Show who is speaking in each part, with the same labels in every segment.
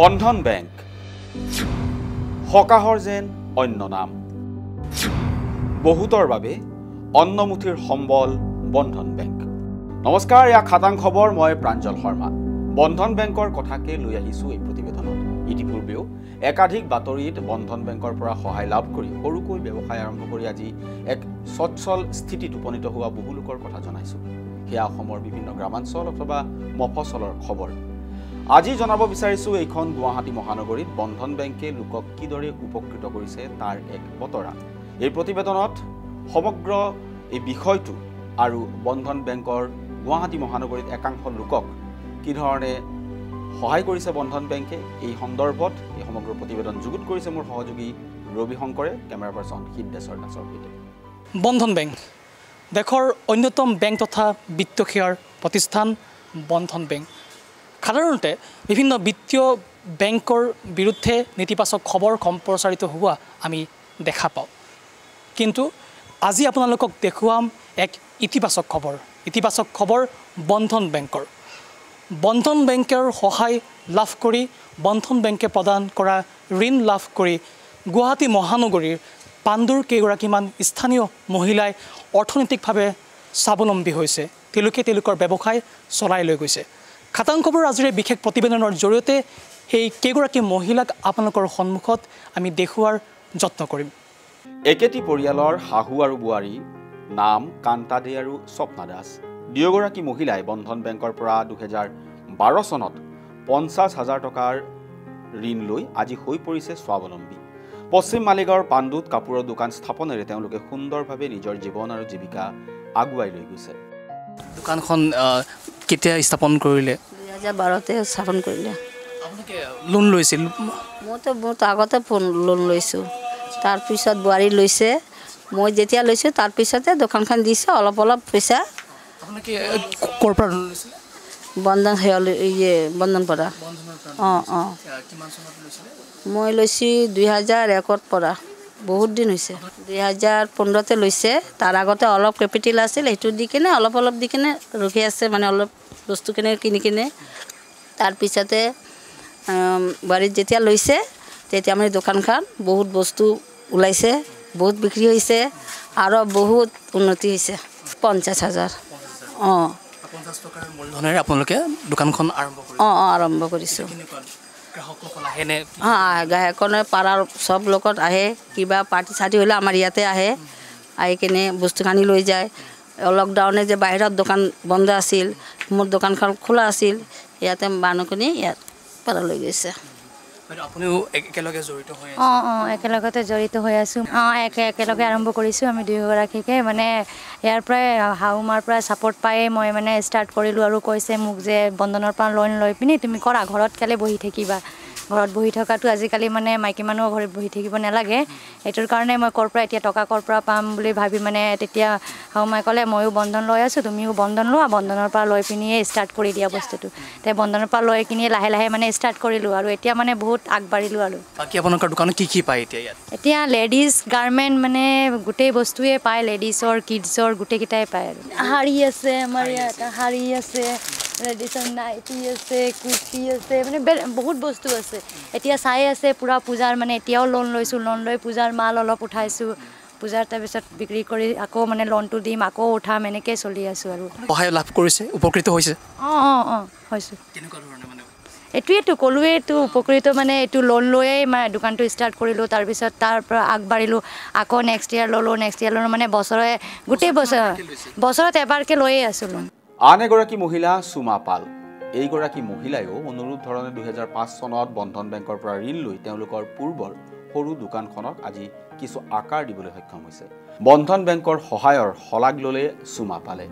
Speaker 1: বন্ধন bank. সকাহৰ যেন অন্য নাম। বহুতৰ বাবে অন্নমুঠিৰ সম্বল বন্ধন বেংক। নমস্কাৰ এয়া খাটাং খবৰ মই প্ৰাঞ্জল শৰ্মা। বন্ধন বেংকৰ কথাকে লৈ আহিছোঁ এই প্ৰতিবেদনত। ইতিপূৰ্বেও একাধিক বাতৰিত বন্ধন বেংকৰ পৰা সহায় লাভ কৰি সৰুকৈ ব্যৱসায় আৰম্ভ কৰি আজি এক স্বচ্ছল স্থিতিত উপনীত হোৱা বহু লোকৰ কথা জনাইছোঁ। সেয়া অসমৰ বিভিন্ন গ্ৰামাঞ্চল অথবা মফচলৰ খবৰ। আজি জনাব বিচাৰিছোঁ এইখন গুৱাহাটী মহানগৰীত বন্ধন বেংকে লোকক কিদৰে উপকৃত কৰিছে তাৰ এক বতৰা। এই প্ৰতিবেদনত সমগ্ৰ এই বিষয়টো আৰু বন্ধন বেংকৰ গুৱাহাটী মহানগৰীত একাংশ লোকক কি ধৰণে সহায় কৰিছে বন্ধন বেংকে এই সন্দৰ্ভত এই সমগ্ৰ প্ৰতিবেদন যুগুত কৰিছে মোৰ সহযোগী ৰবি শংকৰে কেমেৰা পাৰ্চন সিদ্ধেশ্বৰ দাসৰ সৈতে।
Speaker 2: বন্ধন বেংক দেশৰ অন্যতম বেংক তথা বিত্ত সেৱাৰ প্ৰতিষ্ঠান বন্ধন বেংক। সাধাৰণতে বিভিন্ন বিত্তীয় বেংকৰ বিৰুদ্ধে নেতিবাচক খবৰ সম্প্ৰচাৰিত হোৱা আমি দেখা পাওঁ। কিন্তু আজি আপোনালোকক দেখুৱাম এক ইতিবাচক খবৰ। ইতিবাচক খবৰ বন্ধন বেংকৰ। বন্ধন বেংকৰ সহায় লাভ কৰি বন্ধন বেংকে প্ৰদান কৰা ঋণ লাভ কৰি গুৱাহাটী মহানগৰীৰ পাণ্ডুৰ কেইগৰাকীমান স্থানীয় মহিলাই অৰ্থনৈতিকভাৱে স্বাৱলম্বী হৈছে। তেওঁলোকে তেওঁলোকৰ ব্যৱসায় চলাই লৈ গৈছে। খাটাং খবৰ আজিৰ এই বিশেষ প্ৰতিবেদনৰ জৰিয়তে সেই কেইগৰাকী মহিলাক আপোনালোকৰ সন্মুখত আমি দেখুওৱাৰ যত্ন কৰিম।
Speaker 1: একেটি পৰিয়ালৰ শাহু আৰু বোৱাৰী নাম কান্তা দে আৰু স্বপ্না দাস। দুয়োগৰাকী মহিলাই বন্ধন বেংকৰ পৰা দুহেজাৰ বাৰ চনত পঞ্চাছ হাজাৰ টকাৰ ঋণ লৈ আজি হৈ পৰিছে স্বাৱলম্বী। পশ্চিম মালিগাঁৱৰ পাণ্ডুত কাপোৰৰ দোকান স্থাপনেৰে তেওঁলোকে সুন্দৰভাৱে নিজৰ জীৱন আৰু জীৱিকা আগুৱাই লৈ গৈছে।
Speaker 2: দোকানখন কেতিয়া স্থাপন কৰিলে?
Speaker 3: দুহেজাৰ বাৰতে স্থাপন কৰিলে।
Speaker 2: লোন লৈছিল?
Speaker 3: মইতো মোৰতো আগতে ফোন লোন লৈছোঁ। তাৰপিছত বোৱাৰী লৈছে। মই যেতিয়া লৈছোঁ তাৰপিছতে দোকানখন দিছে অলপ অলপ পইচা।
Speaker 2: ক'ৰ পৰা লোন লৈছিলে?
Speaker 3: বন্ধন ইয়ে বন্ধন পৰা। অঁ অঁ। মই লৈছোঁ দুই হাজাৰ একত পৰা। বহুত দিন হৈছে। দুই হাজাৰ পোন্ধৰতে লৈছে। তাৰ আগতে অলপ কেপিটেল আছিল সেইটো দি কিনে অলপ অলপ দি কিনে ৰখি আছে মানে অলপ বস্তুখিনি কিনি কিনে তাৰপিছতে আম, বোৱাৰীত যেতিয়া লৈছে তেতিয়া মানে দোকানখন বহুত বস্তু ওলাইছে বহুত বিক্ৰী হৈছে আৰু বহুত উন্নতি হৈছে। পঞ্চাছ হাজাৰ। অঁ।
Speaker 2: মূলধনেৰে আপোনালোকে দোকানখন আৰম্ভ
Speaker 3: অঁ অঁ আৰম্ভ কৰিছোঁ।
Speaker 2: গ্ৰাহকসকল
Speaker 3: অঁ গ্ৰাহকনে পাড়াৰ চব লগত আহে কিবা পাৰ্টি চাৰ্টি হ'লে আমাৰ ইয়াতে আহে। আহি কিনে বস্তুখিনি লৈ যায়। লকডাউনে যে বাহিৰত দোকান বন্ধ আছিল মোৰ দোকানখন খোলা আছিল ইয়াতে মানুহখিনি ইয়াত পৰা লৈ গৈছে।
Speaker 2: বাইদেউ আপুনিও এক- একেলগে জড়িত হৈ আছে?
Speaker 4: অঁ অঁ একেলগতে জড়িত হৈ আছোঁ। অঁ একে একেলগে আৰম্ভ কৰিছোঁ আমি দুয়োগৰাকীকে। মানে ইয়াৰ পৰাই শাহু মাৰ পৰা ছাপৰ্ট পায়ে মই মানে ষ্টাৰ্ট কৰিলোঁ আৰু কৈছে মোক যে বন্ধনৰ পৰা লোন লৈ পিনি তুমি কৰা ঘৰত কেলৈ বহি থাকিবা। ঘৰত বহি থকাটো আজিকালি মানে মাইকী মানুহৰ ঘৰত বহি থাকিব নালাগে। সেইটোৰ কাৰণে মই ক'ৰ পৰা এতিয়া টকা ক'ৰ পৰা পাম বুলি ভাবি মানে তেতিয়া শাহু মায়ে ক'লে ময়ো বন্ধন লৈ আছোঁ তুমিও বন্ধন লোৱা বন্ধনৰ পৰা লৈ পিনিয়ে ষ্টাৰ্ট কৰি দিয়া বস্তুটো। তে বন্ধনৰ পৰা লৈ কিনি লাহে লাহে মানে ষ্টাৰ্ট কৰিলোঁ আৰু এতিয়া মানে বহুত আগবাঢ়িলোঁ আৰু।
Speaker 2: বাকী আপোনালোকৰ দোকানত কি কি পায় এতিয়া ইয়াত?
Speaker 4: এতিয়া লেডিজ গাৰ্মেণ্ট মানে গোটেই বস্তুৱে পায় লেডিছৰ কিডছৰ গোটেইকেইটাই পায় আৰু। শাৰী আছে আমাৰ ইয়াত শাৰী আছে। লেডিছৰ নাইটি আছে কুৰ্তি আছে মানে বহুত বস্তু আছে। এতিয়া চাই আছে পূৰা পূজাৰ মানে এতিয়াও লোন লৈছোঁ লোন লৈ পূজাৰ মাল অলপ উঠাইছোঁ। পূজাৰ তাৰপিছত বিক্ৰী কৰি আকৌ মানে লোনটো দিম আকৌ উঠাম এনেকৈ চলি আছোঁ আৰু।
Speaker 2: সহায় লাভ কৰিছে উপকৃত হৈছে?
Speaker 4: অঁ অঁ অঁ হৈছোঁ। এইটোৱেতো ক'লোৱেইতো উপকৃত মানে এইটো লোন লৈয়ে মানে দোকানটো ষ্টাৰ্ট কৰিলোঁ তাৰপিছত তাৰ পৰা আগবাঢ়িলোঁ আকৌ নেক্সট ইয়াৰ ল'লোঁ নেক্সট ইয়াৰ ল'লোঁ মানে বছৰে গোটেই বছৰ বছৰত এবাৰকৈ লৈয়ে আছোঁ লোন
Speaker 1: আন এগৰাকী মহিলা সুমা পাল। এইগৰাকী মহিলাইও অনুৰূপ ধৰণে দুহেজাৰ পাঁচ চনত বন্ধন বেংকৰ পৰা ঋণ লৈ তেওঁলোকৰ পূৰ্বৰ সৰু দোকানখনক আজি কিছু আকাৰ দিবলৈ সক্ষম হৈছে। বন্ধন বেংকৰ সহায়ৰ শলাগ ল'লে সুমা পালে।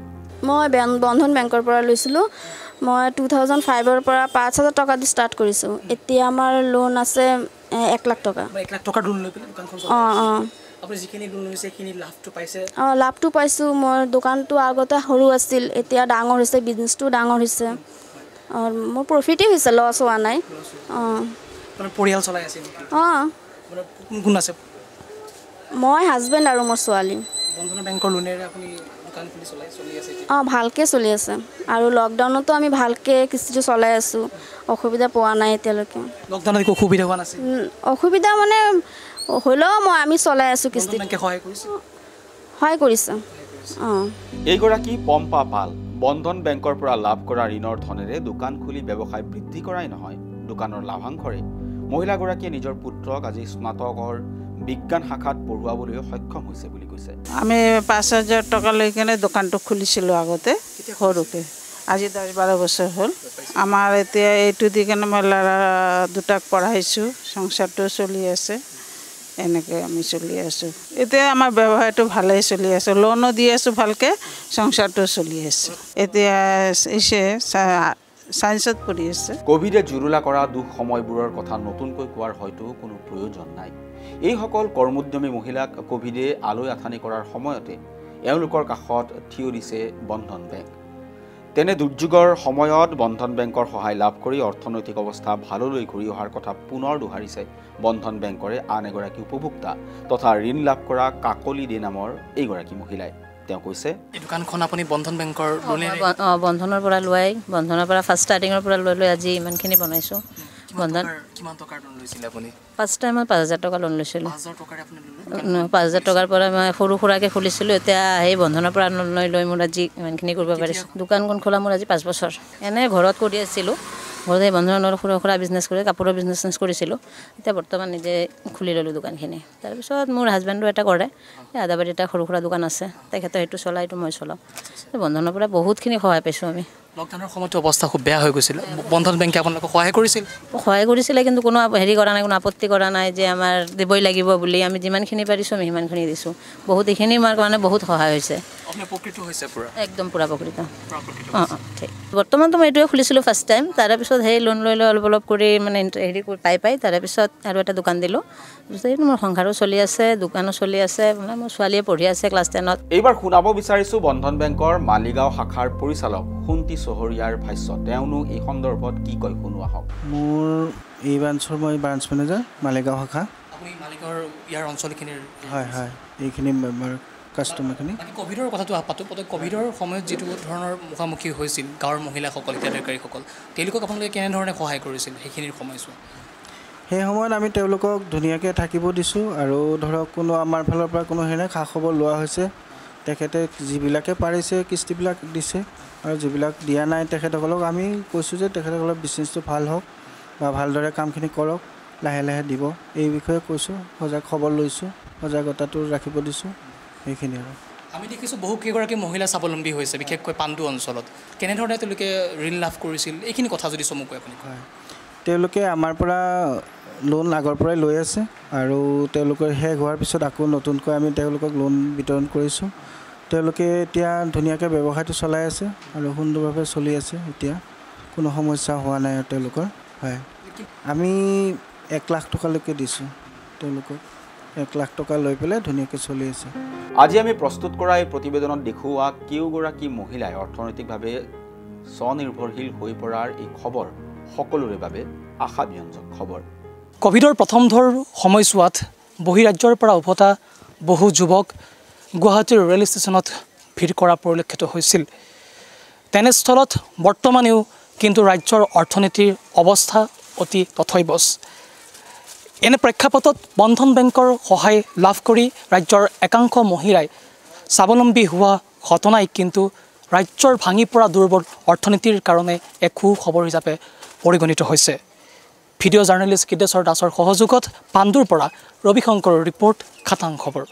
Speaker 5: মই বেন বন্ধন বেংকৰ পৰা লৈছিলোঁ। মই টু থাউজেণ্ড ফাইভৰ পৰা পাঁচ হাজাৰ টকা দি ষ্টাৰ্ট কৰিছোঁ। এতিয়া আমাৰ লোন আছে এক লাখ টকা। অঁ অঁ।
Speaker 2: আপুনি যিখিনি লোন লৈছে সেইখিনি লাভটো পাইছে?
Speaker 5: অঁ লাভটো পাইছোঁ। মই দোকানটো আগতে সৰু আছিল এতিয়া ডাঙৰ হৈছে বিজনেছটো ডাঙৰ হৈছে। অঁ মোৰ প্ৰফিটেই হৈছে লছ হোৱা নাই। অঁ।
Speaker 2: পৰিয়াল চলাই আছে
Speaker 5: অঁ।
Speaker 2: কোন কোন আছে?
Speaker 5: মই হাজবেণ্ড আৰু মোৰ ছোৱালী।
Speaker 2: বন্ধন বেংকৰ লোনেৰে আপুনি
Speaker 5: অঁ ভালকৈ চলি আছে। আৰু লকডাউনতো আমি ভালকৈ কিস্তিটো চলাই আছোঁ। অসুবিধা পোৱা নাই এতিয়ালৈকে।
Speaker 2: লকডাউনত একো অসুবিধা হোৱা নাছিল?
Speaker 5: উম, অসুবিধা মানে হ'লেও মই আমি চলাই আছোঁ
Speaker 2: বেংকে সহায় কৰিছে?
Speaker 5: সহায় কৰিছে। অঁ।
Speaker 1: এইগৰাকী পম্পা পাল বন্ধন বেংকৰ পৰা লাভ কৰা ঋণৰ ধনেৰে দোকান খুলি ব্যৱসায় বৃদ্ধি কৰাই নহয় দোকানৰ লাভাংশৰে। মহিলাগৰাকীয়ে নিজৰ পুত্ৰক আজি স্নাতকৰ বিজ্ঞান শাখাত পঢ়ুৱাবলৈও সক্ষম হৈছে বুলি কৈছে।
Speaker 6: আমি পাঁচ হাজাৰ টকা লৈ কেনে দোকানটো খুলিছিলোঁ আগতে সৰুকৈ। আজি দহ বাৰ বছৰ হ'ল। আমাৰ এতিয়া এইটো দি কেনে মই ল'ৰা দুটাক পঢ়াইছোঁ সংসাৰটো চলি আছে। এনেকৈ আমি চলি আছোঁ। এতিয়া আমাৰ ব্যৱসায়টো ভালেই চলি আছে। লোনো দি আছোঁ ভালকৈ সংসাৰটো চলি আছে। এতিয়া ইছে ছায়েন্সত পঢ়ি আছে।
Speaker 1: কভিডে জুৰুলা কৰা দুখ সময়বোৰৰ কথা নতুনকৈ কোৱাৰ হয়তো কোনো প্ৰয়োজন নাই। এইসকল কৰ্মোদ্যমী মহিলাক কভিডে আলৈ আথানি কৰাৰ সময়তে এওঁলোকৰ কাষত থিয় দিছে বন্ধন বেংক। তেনে দুৰ্যোগৰ সময়ত বন্ধন বেংকৰ সহায় লাভ কৰি অৰ্থনৈতিক অৱস্থা ভাললৈ ঘূৰি অহাৰ কথা পুনৰ দোহাৰিছে বন্ধন বেংকৰে আন এগৰাকী উপভোক্তা তথা ঋণ লাভ কৰা কাকলি দে নামৰ এইগৰাকী মহিলাই। তেওঁ কৈছে
Speaker 2: এই দোকানখন আপুনি বন্ধন বেংকৰ
Speaker 7: বন্ধনৰ পৰা লোৱাই বন্ধনৰ পৰা ফাৰ্ষ্ট ষ্টাৰ্টিঙৰ পৰা লৈ লৈ আজি ইমানখিনি বনাইছোঁ। বন্ধন
Speaker 2: কিমান টকাৰ লোন লৈছিলে আপুনি?
Speaker 7: ফাৰ্ষ্ট টাইমত পাঁচ হাজাৰ টকা লোন লৈছিলোঁ।
Speaker 2: পাঁচ হাজাৰ টকাৰে
Speaker 7: পৰা মই সৰু সুৰাকৈ খুলিছিলোঁ এতিয়া সেই বন্ধনৰ পৰা লৈ লৈ মোৰ আজি ইমানখিনি কৰিব পাৰিছোঁ। দোকানখন খোলা মোৰ আজি পাঁচ বছৰ। এনেই ঘৰত কৰি আছিলোঁ ঘৰতে বন্ধনৰ সৰু সুৰা বিজনেছ কৰি কাপোৰৰ বিজনেছ কৰিছিলোঁ। এতিয়া বৰ্তমান নিজে খুলি ল'লোঁ দোকানখিনি। তাৰপিছত মোৰ হাজবেণ্ডো এটা কৰে এই আদাবাৰী এটা সৰু সুৰা দোকান আছে। তেখেতে সেইটো চলাই এইটো মই চলাওঁ। বন্ধনৰ পৰা বহুতখিনি সহায় পাইছোঁ আমি।
Speaker 2: লকডাউনৰ সময়তো অৱস্থা খুব বেয়া হৈ গৈছিল। বন্ধন বেংকে আপোনালোকক সহায় কৰিছিল?
Speaker 7: সহায় কৰিছিলে কিন্তু কোনো হেৰি কৰা নাই কোনো আপত্তি কৰা নাই যে আমাৰ দিবই লাগিব বুলি। আমি যিমানখিনি পাৰিছোঁ আমি সিমানখিনি দিছোঁ। বহুত এইখিনি আমাৰ কাৰণে বহুত সহায় হৈছে। একদম পূৰা
Speaker 2: উপকৃত
Speaker 7: অঁ অঁ ঠিক। বৰ্তমানতো মই এইটোৱে খুলিছিলোঁ ফাৰ্ষ্ট টাইম তাৰে পিছত সেই লোন লৈ লৈ অলপ অলপ কৰি মানে হেৰি পাই পাই তাৰে পিছত আৰু এটা দোকান দিলোঁ। তাৰপিছত মোৰ সংসাৰো চলি আছে দোকানো চলি আছে মানে মোৰ ছোৱালীয়ে পঢ়ি আছে ক্লাছ টেনত
Speaker 1: এইবাৰ শুনাব বিচাৰিছোঁ বন্ধন বেংকৰ মালিগাঁও শাখাৰ পৰিচালক সোণটি চহৰীয়াৰ ভাষ্য। তেওঁনো এই সন্দৰ্ভত কি কয় শুনোৱা হওক
Speaker 8: মোৰ এই ব্ৰাঞ্চৰ মই ব্ৰাঞ্চ মেনেজাৰ মালিগাঁও শাখা।
Speaker 2: আপুনি মালিকৰ ইয়াৰ অঞ্চলখিনিৰ
Speaker 8: হয় হয়। এইখিনি কাষ্টমাৰখিনি
Speaker 2: ক'ভিডৰ কথাটো পাতোঁ প্ৰত্যেক ক'ভিডৰ সময়ত যিটো ধৰণৰ মুখামুখি হৈছিল গাঁৱৰ মহিলাসকল হিতাধিকাৰীসকল তেওঁলোকক আপোনালোকে কেনেধৰণে সহায় কৰিছিল সেইখিনিৰ সময়ছোৱা?
Speaker 8: সেই সময়ত আমি তেওঁলোকক ধুনীয়াকৈ থাকিব দিছোঁ আৰু ধৰক কোনো আমাৰ ফালৰ পৰা কোনো হেৰি নাই খা খবৰ লোৱা হৈছে তেখেতে যিবিলাকে পাৰিছে কিস্তিবিলাক দিছে আৰু যিবিলাক দিয়া নাই তেখেতসকলক আমি কৈছোঁ যে তেখেতসকলৰ বিজনেছটো ভাল হওক বা ভালদৰে কামখিনি কৰক লাহে লাহে দিব। এই বিষয়ে কৈছোঁ সজাগ খবৰ লৈছোঁ সজাগতাটো ৰাখিব দিছোঁ। সেইখিনি আৰু।
Speaker 2: আমি দেখিছোঁ বহু কেইগৰাকী মহিলা স্বাৱলম্বী হৈছে বিশেষকৈ পাণ্ডু অঞ্চলত। কেনেধৰণে তেওঁলোকে ঋণ লাভ কৰিছিল? এইখিনি কথা যদি চমুকৈ আপুনি
Speaker 8: হয়। তেওঁলোকে আমাৰ পৰা লোন আগৰ পৰাই লৈ আছে আৰু তেওঁলোকৰ শেষ হোৱাৰ পিছত আকৌ নতুনকৈ আমি তেওঁলোকক লোন বিতৰণ কৰিছোঁ। তেওঁলোকে এতিয়া ধুনীয়াকৈ ব্যৱসায়টো চলাই আছে আৰু সুন্দৰভাৱে চলি আছে এতিয়া। কোনো সমস্যা হোৱা নাই তেওঁলোকৰ। হয়। আমি এক লাখ টকালৈকে দিছোঁ তেওঁলোকক। এক লাখ টকা লৈ পেলাই ধুনীয়াকৈ চলি আছে।
Speaker 1: আজি আমি প্ৰস্তুত কৰা এই প্ৰতিবেদনত দেখুওৱা কেওগৰাকী মহিলাই অৰ্থনৈতিকভাৱে স্বনিৰ্ভৰশীল হৈ পৰাৰ এই খবৰ সকলোৰে বাবে আশাব্যঞ্জক খবৰ।
Speaker 2: ক'ভিডৰ প্ৰথম ঢৌৰ সময়ছোৱাত বহিৰাজ্যৰ পৰা উভতা বহু যুৱক গুৱাহাটীৰ ৰেল ষ্টেচনত ভিৰ কৰা পৰিলক্ষিত হৈছিল। তেনেস্থলত বৰ্তমানেও কিন্তু ৰাজ্যৰ অৰ্থনীতিৰ অৱস্থা অতি তথৈবচ। এনে প্ৰেক্ষাপটত বন্ধন বেংকৰ সহায় লাভ কৰি ৰাজ্যৰ একাংশ মহিলাই স্বাৱলম্বী হোৱা ঘটনাই কিন্তু ৰাজ্যৰ ভাঙি পৰা দুৰ্বল অৰ্থনীতিৰ কাৰণে এক সুখবৰ হিচাপে পৰিগণিত হৈছে। ভিডিঅ' জাৰ্নেলিষ্ট কৃতেশ্বৰ দাসৰ সহযোগত পাণ্ডুৰ পৰা ৰবি শংকৰৰ ৰিপৰ্ট খাটাং খবৰ।